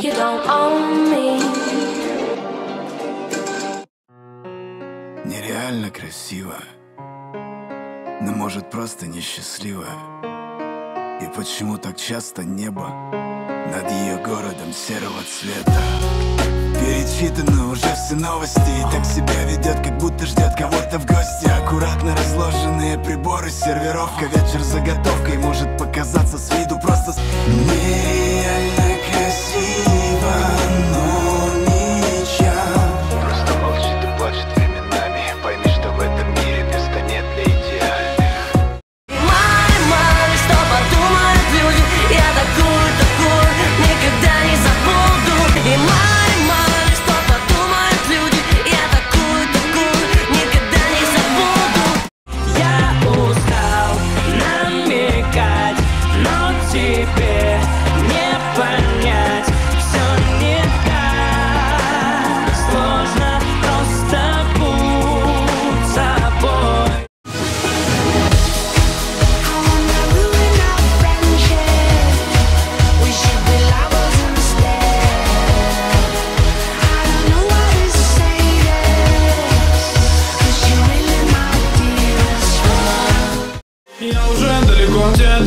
You don't own me. Нереально красиво, но может просто несчастливо. И почему так часто небо над ее городом серого цвета? Перечитаны уже все новости И так себя ведет, как будто ждет кого-то в гости Аккуратно разложенные приборы, сервировка Вечер заготовкой может показаться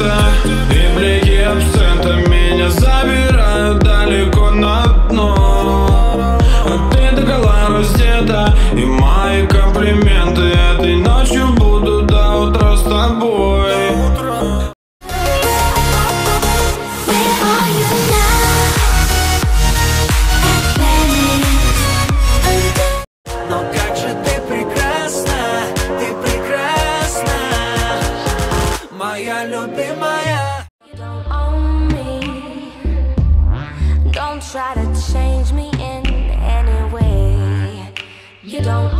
где-то И абсента меня забирают далеко на дно. А ты до гола раздета И мои комплименты Этой ночью Моя любимая You don't own me. Don't try to change me in any way. You don't own